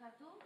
Khartoum